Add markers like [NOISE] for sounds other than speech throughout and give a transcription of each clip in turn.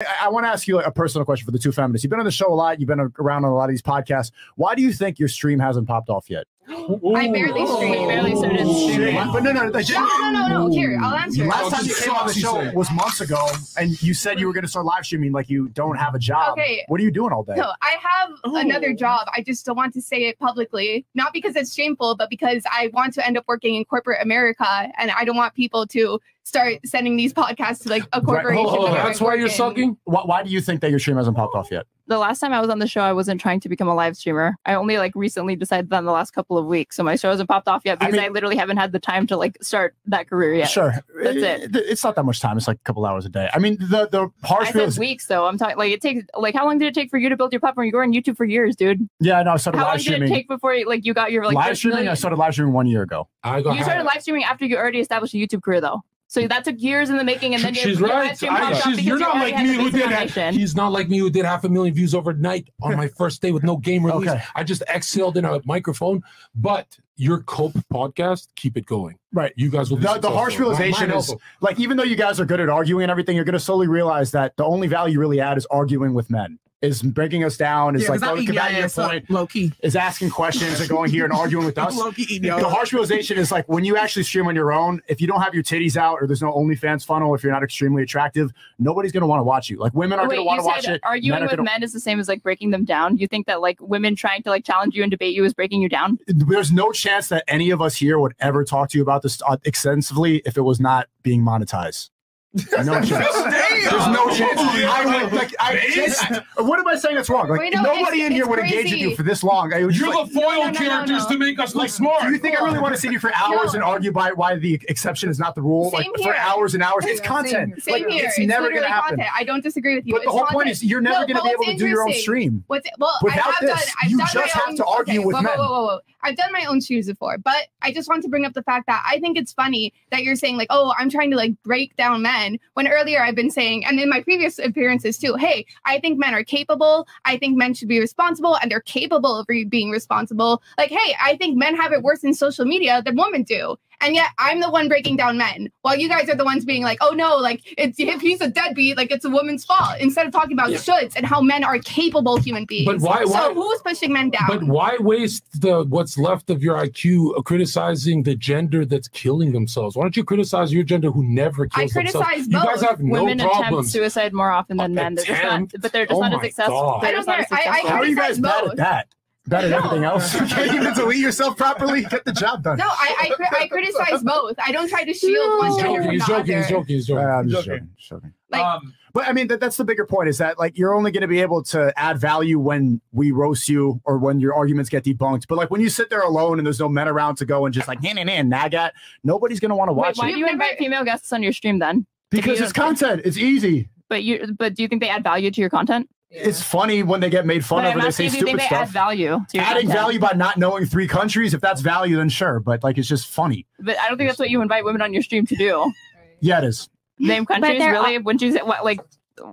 I, I want to ask you a personal question for the two feminists. You've been on the show a lot. You've been around on a lot of these podcasts. Why do you think your stream hasn't popped off yet? I barely stream. barely started streaming. But no, no, no. No, no, no, no. Here, I'll answer. Last time you came on the show say. was months ago, and you said you were going to start live streaming like you don't have a job. Okay. What are you doing all day? So I have another job. I just don't want to say it publicly, not because it's shameful, but because I want to end up working in corporate America, and I don't want people to start sending these podcasts to like a corporation. Hold on, that that's I why you're in. sucking. Why, why do you think that your stream hasn't popped off yet? The last time I was on the show, I wasn't trying to become a live streamer. I only like recently decided that in the last couple of weeks. So my show hasn't popped off yet because I, mean- literally haven't had the time to like start that career yet. Sure, That's eh, it. It's not that much time. It's like a couple hours a day. I mean, the the harsh I said realization. weeks though. I'm talking like it takes like how long did it take for you to build your platform? You were on YouTube for years, dude. Yeah, no, I started How long live did it streaming. take before like you got your like live first streaming. I started live streaming one year ago. I got You started live streaming after you already established a YouTube career though. So that took years in the making, and then She's your live right. stream I, she's, you're not already like me who did that. He's not like me who did half a million views overnight on my first day with no game release. Okay. I just exhaled in a microphone. But your Cope podcast, keep it going. Right. You guys will be The, the harsh realization Mine is like even though you guys are good at arguing and everything, you're going to slowly realize that the only value you really add is arguing with men. Is breaking us down. Is Yeah, like 'cause I going eat your combating your ass up, point. low key. Is asking questions and going here and arguing with [LAUGHS] us. Low key the harsh realization is like when you actually stream on your own, if you don't have your titties out or there's no OnlyFans funnel, if you're not extremely attractive, nobody's going to want to watch you. Like women aren't Wait, going to want to watch said it. arguing men with gonna- men is the same as like breaking them down. You think that like women trying to like challenge you and debate you is breaking you down? There's no chance that any of us here would ever talk to you about this uh, extensively if it was not being monetized. No [LAUGHS] chance. There's no chance. I would like. I just, what am I saying that's wrong? Like Wait, no, nobody it's- in here it's would engage with crazy. you for this long. I would just, You're like, the foil no, no, no, characters no. to make us look smart. Do you think I really want to sit here for hours No. and argue by why the exception is not the rule? Same like for hours and hours. It's content. Same like, here. It's never going to literally happen. Content. I don't disagree with you. But the It's whole point content. is you're never No, going to but be able what's to do your own interesting- stream. What's well, Without I have this, done. I've you done just my have own, to argue okay, with whoa, men. Whoa, whoa, whoa, whoa. I've done my own shoes before, but I just want to bring up the fact that I think it's funny that you're saying like, oh, I'm trying to like break down men. When earlier I've been saying, and in my previous appearances too, hey, I think men are capable. I think men should be responsible, and they're capable of re- being responsible. Like, hey, I think men have it worse in social media than women do. And yet I'm the one breaking down men, while you guys are the ones being like, oh no, like it's if he's a deadbeat, like it's a woman's fault. Instead of talking about Yeah. shoulds and how men are capable human beings. But why- So who's pushing men down? But why waste the what's left of your IQ uh, criticizing the gender that's killing themselves? Why don't you criticize your gender who never I kills themselves? criticize You guys both. have no Women attempt suicide more often than men. They're just not, but they're just Oh not as successful. God. They're I don't not care. I- I successful. How are you guys criticize bad at that? Bad at No. everything else? [LAUGHS] You can't even [LAUGHS] delete yourself properly. Get the job done. no, I I, I criticize [LAUGHS] both. I don't try to shield one He's gender joking. He's joking. He's joking. He's joking. Uh, I'm just He's joking. joking. Like, um, But I mean, that, that's the bigger point is that like you're only going to be able to add value when we roast you or when your arguments get debunked. But like when you sit there alone and there's no men around to go and just like nah, nah, nah, nag at, nobody's going to want to Wait, watch why it do you invite female guests on your stream then? because you it's content. It's easy. But you, but do you think they add value to your content? It's funny when they get made fun But of I'm and they say do you think stupid they add stuff. value to Adding content? value by not knowing three countries, if that's value, then sure. But like, it's just funny. But I don't think that's what you invite women on your stream to do. [LAUGHS] Yeah, it is Name countries, they're really? Wouldn't you say what? Like,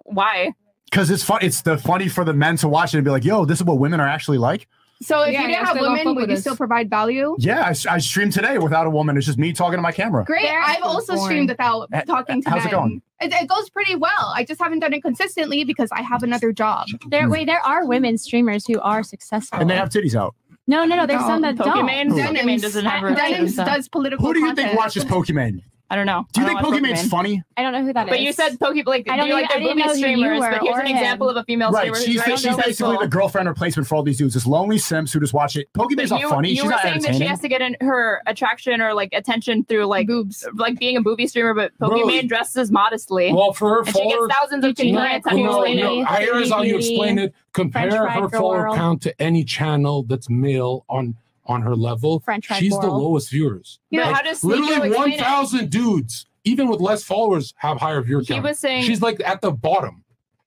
why? because it's fun. It's the funny for the men to watch it and be like, "Yo, this is what women are actually like." So if Yeah, you you're didn't have women, would you still provide value? Yeah, I, I streamed today without a woman. It's just me talking to my camera. Great. They're I've also boring. streamed without Uh, talking to how's it going? It, it goes pretty well. I just haven't done it consistently because I have another job. There, wait, there are women streamers who are successful. And they have titties out. no, no, no. There's No, some that Pokimane, don't. Pokimane doesn't have her Denims does political Who do you content. think watches Pokimane? I don't know. Do you think don't Pokimane's Pokimane. funny? I don't know who that is. But you said Pokimane, like I do don't you like even- the I didn't movie know who you streamers, were but here's an him. example of a female Right. streamer. She's, who's she's basically successful. the girlfriend replacement for all these dudes. This lonely Sims who just watch it. Pokimane's But not you, funny. you She's were not saying that she has to get in her attraction or like attention through like boobs. like being a booby streamer, but Bro, Pokimane dresses modestly. Well, for her and she gets thousands of Did you concurrents. not How do you no, no, it? I here's how you explain it. Compare her fry follower count to any channel that's male on on her level. French fry She's the lowest viewers. You know, Like, how does literally explain one it? thousand dudes, even with less followers, have higher viewer He count. was saying She's like at the bottom.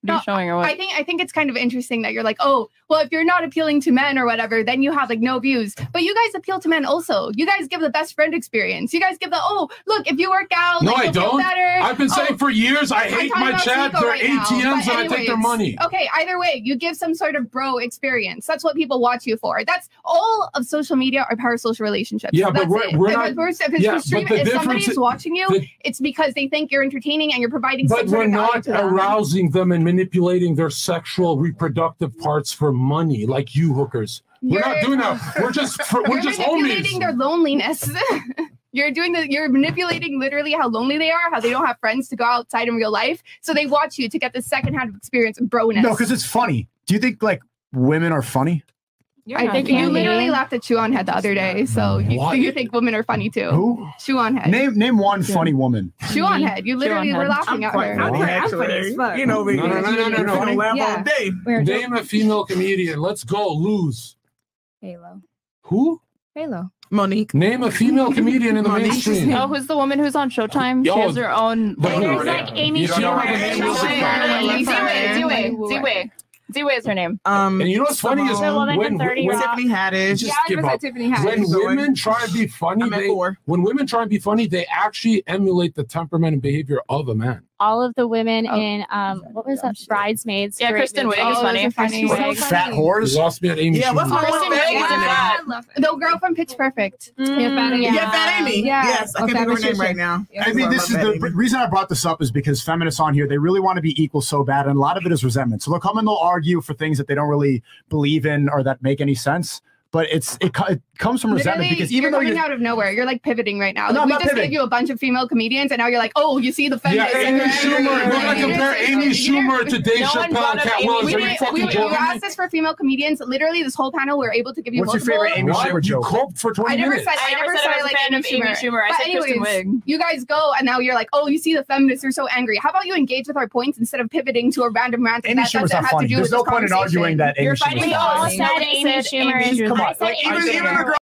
What are you showing or what? I think I think it's kind of interesting that you're like, oh, well, if you're not appealing to men or whatever, then you have like no views. But you guys appeal to men also. You guys give the best friend experience. You guys give the oh, look, if you work out, No, like, I you'll don't. better. I've been Oh, saying for years I hate my about chat. Nico They're right. ATMs But and I take their money. Okay, either way, you give some sort of bro experience. That's what people watch you for. That's all of social media are parasocial relationships. Yeah, but we're- it. we're if, not- it's, if it's yeah, for but the if somebody difference- is watching you, the- it's because they think you're entertaining and you're providing But some sort we're of value not to them. arousing them and manipulating their sexual reproductive parts for money like you hookers. We're not doing that. [LAUGHS] We're just for, we're you're just manipulating homies. their loneliness. [LAUGHS] you're doing the you're manipulating literally how lonely they are, how they don't have friends to go outside in real life. So they watch you to get the secondhand experience of broness. No, because it's funny. Do you think like women are funny? You're I not think you literally laughed at Chew on Head the other day. So you, What? you think women are funny too. Who? Chew on Head. Name name one funny woman. Chew on Head. You literally were laughing at her. I'm What? funny, I'm funny as. You know, we No, no, no, no, no, no. Funny laugh Yeah. all day. Name a female comedian. Let's go. Lose. Halo. Who? Halo. Monique. Name a female comedian in the Monique. mainstream. Oh, who's the woman who's on Showtime? Yo, she has her own. the- There's like Amy You don't know Schumer. her name? She's uh, Ziwe. Ziwe, Ziwe, Ziwe. Ziwe is her name. Um, And you know what's funny is The woman when, from 30 when, Tiffany Haddish. just Yeah, I give was up. at Tiffany Haddish. when So women try to be funny, they, when women try and be funny, they actually emulate the temperament and behavior of a man. All of the women Oh. in um what was that? Bridesmaids. Yeah, Kristen movie. Wiig is Oh, funny. those funny. So funny. Fat You whores. lost me at Amy Yeah, what's Schumer. my Kristen? Wiig Wasn't it? The girl from Pitch Perfect. Mm, Yeah, Fat Amy. Yeah, Fat Amy. Yeah. Yes, I Oh, can't remember her name right now. I mean, this is the reason I brought this up is because feminists on here they really want to be equal so bad, and a lot of it is resentment. So they'll come and they'll argue for things that they don't really believe in or that make any sense. But it's it, it comes from resentment Literally, because you're even though coming you're out of nowhere, you're like pivoting right now. No, Like, I'm we not just pivoting. gave you a bunch of female comedians, and now you're like, oh, you see the Yeah, feminists. Amy and- Schumer. We're gonna compare Amy so. You didn't- Schumer to Dave No Chappelle, up Cat Amy Williams. We, Are you fucking we, joking me? asked us for female comedians. Literally, this whole panel, we are able to give you What's your multiple. favorite Amy What? Schumer You joke? coped for 20 I never minutes. said I, I never never said, said I I a like Amy Schumer. Schumer. I But said Kristen anyways, Wiig. you guys go and now you're like, oh, you see the feminists are so angry. How about you engage with our points instead of pivoting to a random rant Amy that Schumer's doesn't have to funny. do There's no this point in arguing that Amy You're Schumer's fighting We not all said Amy Schumer Amy is. Schumer. Come on, I said like, even- even girl